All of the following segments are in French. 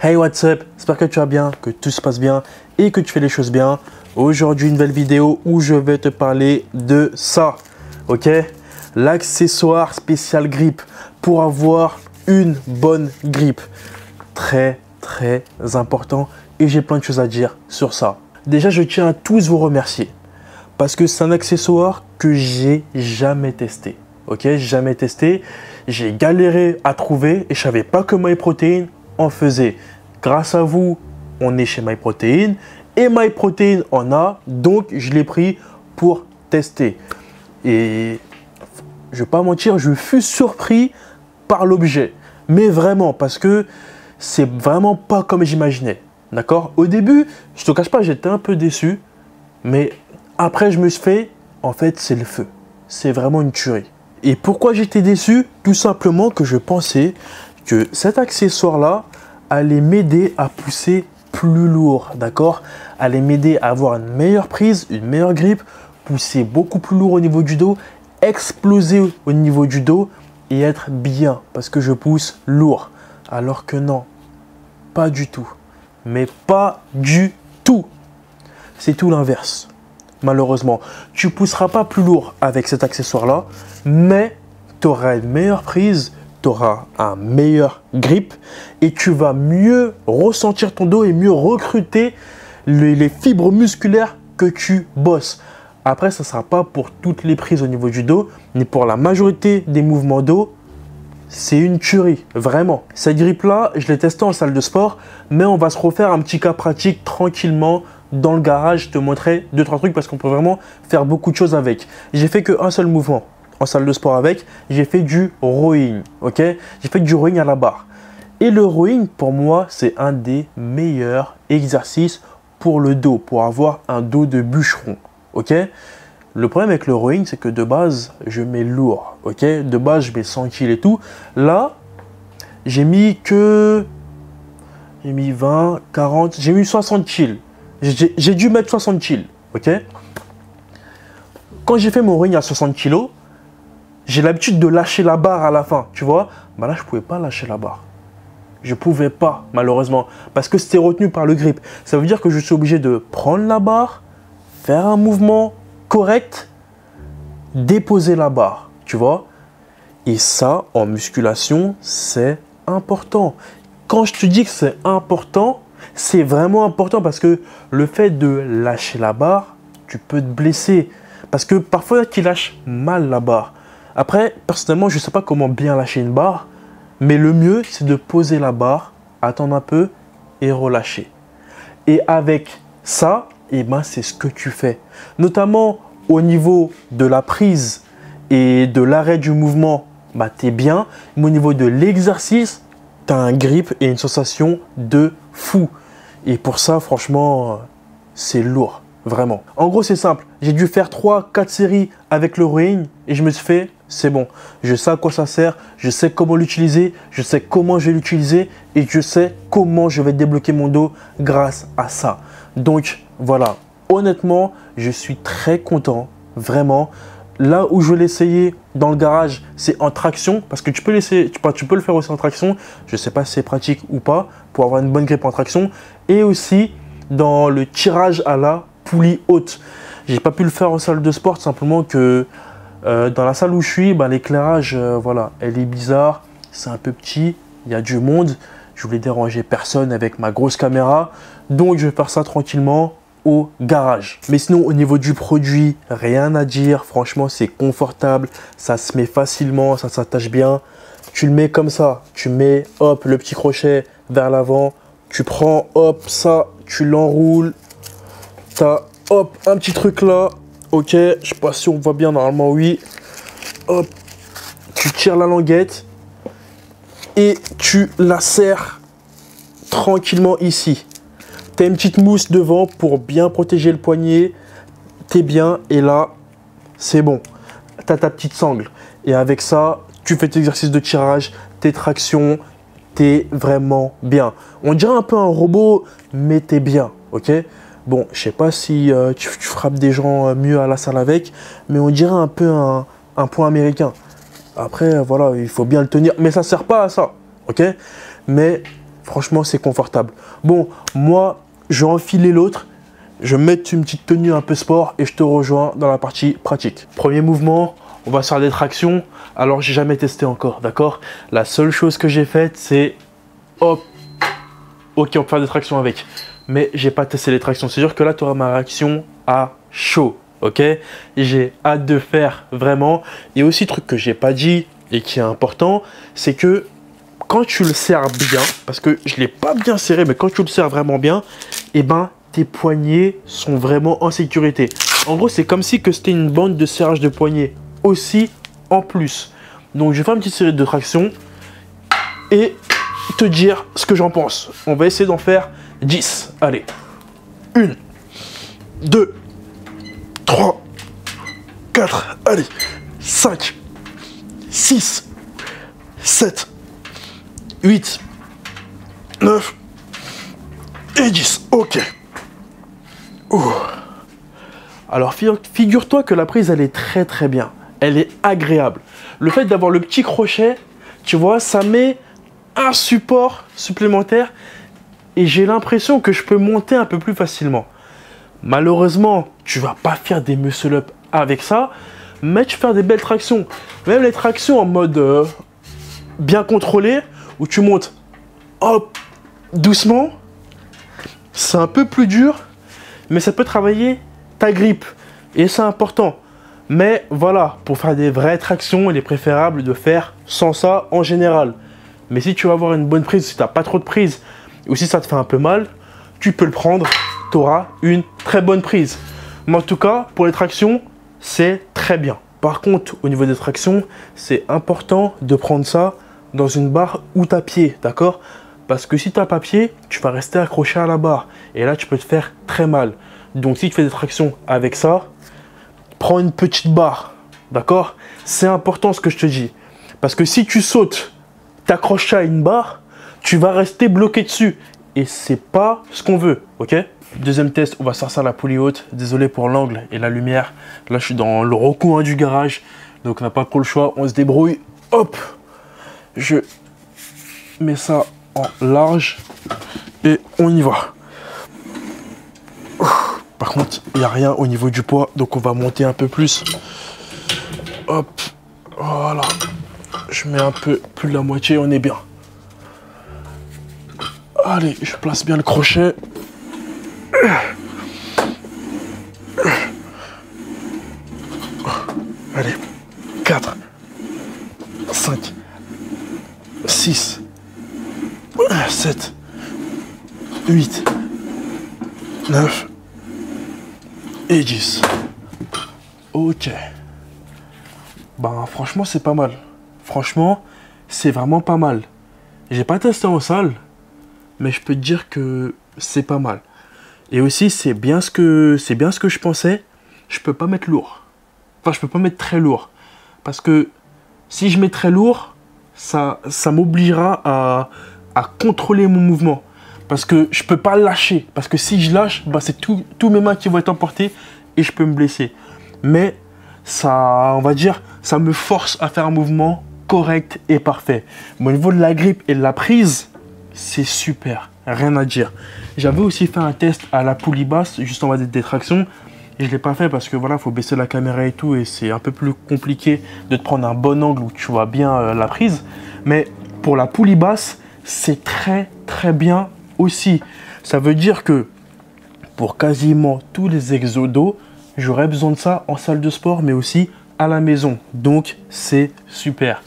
Hey what's up, j'espère que tu vas bien, que tout se passe bien et que tu fais les choses bien. Aujourd'hui une nouvelle vidéo où je vais te parler de ça, ok? L'accessoire spécial grippe pour avoir une bonne grippe. Très très important et j'ai plein de choses à dire sur ça. Déjà je tiens à tous vous remercier parce que c'est un accessoire que j'ai jamais testé. Ok, jamais testé. J'ai galéré à trouver et je savais pas que MyProtein en faisait. Grâce à vous, on est chez MyProtein et MyProtein en a, donc je l'ai pris pour tester. Et je vais pas mentir, je fus surpris par l'objet. Mais vraiment, parce que c'est vraiment pas comme j'imaginais. D'accord? Au début, je te cache pas, j'étais un peu déçu. Mais après, je me suis fait, en fait, c'est le feu. C'est vraiment une tuerie. Et pourquoi j'étais déçu? Tout simplement que je pensais que cet accessoire-là allait m'aider à pousser plus lourd, d'accord? Allait m'aider à avoir une meilleure prise, une meilleure grippe, pousser beaucoup plus lourd au niveau du dos, exploser au niveau du dos et être bien parce que je pousse lourd. Alors que non, pas du tout. Mais pas du tout. C'est tout l'inverse malheureusement. Tu pousseras pas plus lourd avec cet accessoire-là, mais tu auras une meilleure prise, tu auras un meilleur grip et tu vas mieux ressentir ton dos et mieux recruter les, fibres musculaires que tu bosses. Après, ça ne sera pas pour toutes les prises au niveau du dos, mais pour la majorité des mouvements dos, c'est une tuerie, vraiment. Cette grippe-là, je l'ai testée en salle de sport, mais on va se refaire un petit cas pratique tranquillement dans le garage, te montrer deux, trois trucs parce qu'on peut vraiment faire beaucoup de choses avec. J'ai fait qu'un seul mouvement en salle de sport avec, j'ai fait du rowing, ok? J'ai fait du rowing à la barre. Et le rowing, pour moi, c'est un des meilleurs exercices pour le dos, pour avoir un dos de bûcheron, ok? Le problème avec le rowing, c'est que de base, je mets lourd, ok? De base, je mets 100 kg et tout. Là, j'ai mis que... J'ai mis 20, 40, j'ai mis 60 kg. J'ai dû mettre 60 kg, ok? Quand j'ai fait mon ring à 60 kg, j'ai l'habitude de lâcher la barre à la fin, tu vois bah Là, je pouvais pas lâcher la barre. Je pouvais pas, malheureusement, parce que c'était retenu par le grip. Ça veut dire que je suis obligé de prendre la barre, faire un mouvement correct, déposer la barre, tu vois Et ça, en musculation, c'est important. Quand je te dis que c'est important, c'est vraiment important parce que le fait de lâcher la barre, tu peux te blesser. Parce que parfois, il lâche mal la barre. Après, personnellement, je ne sais pas comment bien lâcher une barre, mais le mieux, c'est de poser la barre, attendre un peu et relâcher. Et avec ça, eh ben, c'est ce que tu fais. Notamment au niveau de la prise et de l'arrêt du mouvement, bah, tu es bien. Mais au niveau de l'exercice, tu as un grip et une sensation de fou. Et pour ça, franchement, c'est lourd, vraiment. En gros, c'est simple. J'ai dû faire 3-4 séries avec le rowing et je me suis fait, c'est bon. Je sais à quoi ça sert, je sais comment l'utiliser, je sais comment je vais l'utiliser et je sais comment je vais débloquer mon dos grâce à ça. Donc, voilà. Honnêtement, je suis très content, vraiment. Là où je vais l'essayer dans le garage, c'est en traction, parce que tu peux, tu, tu peux le faire aussi en traction. Je ne sais pas si c'est pratique ou pas, pour avoir une bonne grippe en traction. Et aussi dans le tirage à la haute. J'ai pas pu le faire en salle de sport, simplement que euh, dans la salle où je suis, bah, l'éclairage, euh, voilà, elle est bizarre, c'est un peu petit, il y a du monde. Je voulais déranger personne avec ma grosse caméra, donc je vais faire ça tranquillement garage. Mais sinon, au niveau du produit, rien à dire. Franchement, c'est confortable. Ça se met facilement, ça s'attache bien. Tu le mets comme ça. Tu mets, hop, le petit crochet vers l'avant. Tu prends, hop, ça, tu l'enroules. Tu as, hop, un petit truc là. Ok, je sais pas si on voit bien, normalement, oui. Hop, tu tires la languette et tu la serres tranquillement ici. Tu une petite mousse devant pour bien protéger le poignet. T'es bien et là, c'est bon. Tu as ta petite sangle. Et avec ça, tu fais tes exercices de tirage, tes tractions, t'es vraiment bien. On dirait un peu un robot, mais t'es bien, ok? Bon, je sais pas si euh, tu, frappes des gens euh, mieux à la salle avec, mais on dirait un peu un, point américain. Après, voilà, il faut bien le tenir, mais ça sert pas à ça, ok? Mais Franchement, c'est confortable. Bon, moi, je vais enfiler l'autre. Je vais mettre une petite tenue un peu sport et je te rejoins dans la partie pratique. Premier mouvement, on va faire des tractions. Alors, j'ai jamais testé encore, d'accord? La seule chose que j'ai faite, c'est hop, ok, on peut faire des tractions avec. Mais j'ai pas testé les tractions. C'est sûr que là, tu auras ma réaction à chaud, ok? J'ai hâte de faire vraiment. Et aussi, truc que j'ai pas dit et qui est important, c'est que quand tu le serres bien, parce que je l'ai pas bien serré, mais quand tu le serres vraiment bien, et eh ben, tes poignets sont vraiment en sécurité. En gros, c'est comme si que c'était une bande de serrage de poignets aussi en plus. Donc, je vais faire une petite série de tractions et te dire ce que j'en pense. On va essayer d'en faire 10. Allez. 1, 2, 3, 4, allez. 5, 6, 7, 8, 9 et 10. Ok. Alors figure-toi que la prise elle est très très bien. Elle est agréable. Le fait d'avoir le petit crochet, tu vois, ça met un support supplémentaire et j'ai l'impression que je peux monter un peu plus facilement. Malheureusement, tu vas pas faire des muscle up avec ça, mais tu fais des belles tractions. Même les tractions en mode euh, bien contrôlé, où tu montes hop, doucement, c'est un peu plus dur, mais ça peut travailler ta grippe. Et c'est important. Mais voilà, pour faire des vraies tractions, il est préférable de faire sans ça en général. Mais si tu vas avoir une bonne prise, si tu n'as pas trop de prise, ou si ça te fait un peu mal, tu peux le prendre, tu auras une très bonne prise. Mais en tout cas, pour les tractions, c'est très bien. Par contre, au niveau des tractions, c'est important de prendre ça dans une barre ou ta pied, d'accord? Parce que si tu n'as pas pied, tu vas rester accroché à la barre. Et là, tu peux te faire très mal. Donc, si tu fais des tractions avec ça, prends une petite barre, d'accord? C'est important ce que je te dis. Parce que si tu sautes, t'accroches à une barre, tu vas rester bloqué dessus. Et c'est pas ce qu'on veut, ok? Deuxième test, on va sortir la poulie haute. Désolé pour l'angle et la lumière. Là, je suis dans le recoin du garage. Donc, on n'a pas trop le choix. On se débrouille. Hop Je mets ça en large. Et on y va. Par contre, il n'y a rien au niveau du poids. Donc, on va monter un peu plus. Hop Voilà. Je mets un peu plus de la moitié. On est bien. Allez, je place bien le crochet. Allez, 4, 5, 6, 7, 8, 9 et 10. Ok. Ben franchement c'est pas mal. Franchement c'est vraiment pas mal. J'ai pas testé en salle, mais je peux te dire que c'est pas mal. Et aussi, c'est bien ce que bien que je pensais. Je peux pas mettre lourd. Enfin, je peux pas mettre très lourd parce que si je mets très lourd, ça ça m'obligera à, à contrôler mon mouvement parce que je peux pas lâcher parce que si je lâche, bah, c'est tous mes mains qui vont être emportées et je peux me blesser. Mais ça, on va dire, ça me force à faire un mouvement correct et parfait. Mais au niveau de la grippe et de la prise, c'est super, rien à dire. J'avais aussi fait un test à la poulie basse, juste en bas des tractions. Et je ne l'ai pas fait parce que voilà, faut baisser la caméra et tout. Et c'est un peu plus compliqué de te prendre un bon angle où tu vois bien euh, la prise. Mais pour la poulie basse, c'est très très bien aussi. Ça veut dire que pour quasiment tous les exodos, j'aurais besoin de ça en salle de sport, mais aussi à la maison. Donc c'est super.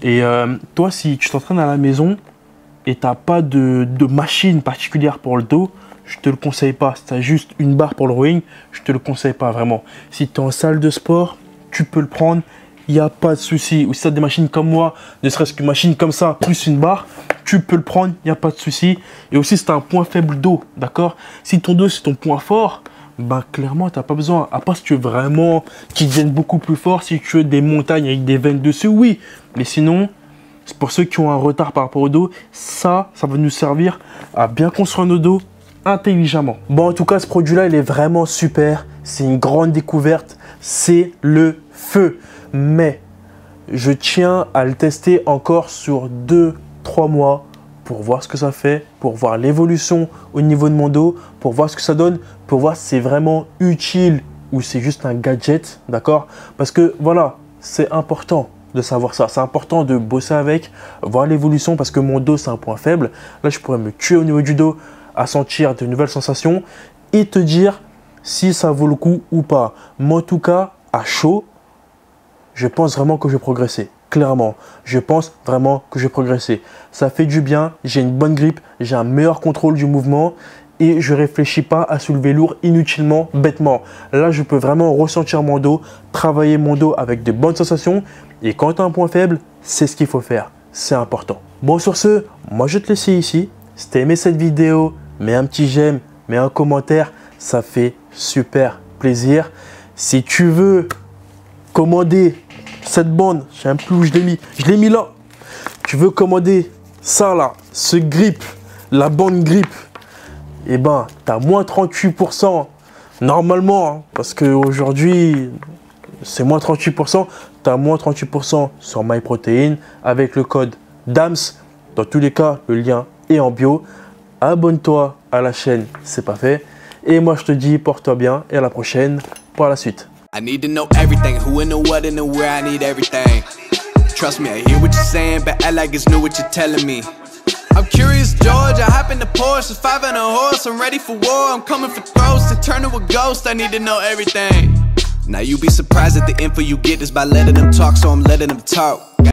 Et euh, toi, si tu t'entraînes à la maison, et t'as pas de, machine particulière pour le dos, je te le conseille pas. Si as juste une barre pour le rowing, je te le conseille pas vraiment. Si tu es en salle de sport, tu peux le prendre, il n'y a pas de souci. Ou si tu as des machines comme moi, ne serait-ce qu'une machine comme ça, plus une barre, tu peux le prendre, il n'y a pas de souci. Et aussi, si tu as un point faible dos, d'accord? Si ton dos, c'est ton point fort, ben clairement, tu n'as pas besoin. À part si tu veux vraiment qu'il devienne beaucoup plus fort, si tu veux des montagnes avec des veines dessus, oui. Mais sinon, pour ceux qui ont un retard par rapport au dos, ça, ça va nous servir à bien construire nos dos intelligemment. Bon, en tout cas, ce produit-là, il est vraiment super. C'est une grande découverte. C'est le feu. Mais je tiens à le tester encore sur 2-3 mois pour voir ce que ça fait, pour voir l'évolution au niveau de mon dos, pour voir ce que ça donne, pour voir si c'est vraiment utile ou c'est juste un gadget, d'accord? Parce que voilà, c'est important de savoir ça. C'est important de bosser avec, voir l'évolution parce que mon dos, c'est un point faible. Là, je pourrais me tuer au niveau du dos à sentir de nouvelles sensations et te dire si ça vaut le coup ou pas. Mais en tout cas, à chaud, je pense vraiment que je vais progresser. Clairement, je pense vraiment que je vais progresser. Ça fait du bien, j'ai une bonne grippe, j'ai un meilleur contrôle du mouvement et je réfléchis pas à soulever lourd inutilement, bêtement. Là, je peux vraiment ressentir mon dos, travailler mon dos avec de bonnes sensations. Et quand tu as un point faible, c'est ce qu'il faut faire. C'est important. Bon, sur ce, moi je te laisser ici. Si tu as aimé cette vidéo, mets un petit j'aime, mets un commentaire. Ça fait super plaisir. Si tu veux commander cette bande, je sais plus où je l'ai mis. Je l'ai mis là. Tu veux commander ça là, ce grip, la bande grip eh ben, tu as moins 38%. Normalement, hein, parce qu'aujourd'hui, c'est moins 38%. Tu as moins 38% sur MyProtein avec le code DAMS. Dans tous les cas, le lien est en bio. Abonne-toi à la chaîne, c'est pas fait. Et moi, je te dis, porte-toi bien et à la prochaine pour la suite. I'm curious, George. I hop in the Porsche, it's five and a horse. I'm ready for war. I'm coming for throats to turn to a ghost. I need to know everything. Now you be surprised at the info you get is by letting them talk, so I'm letting them talk.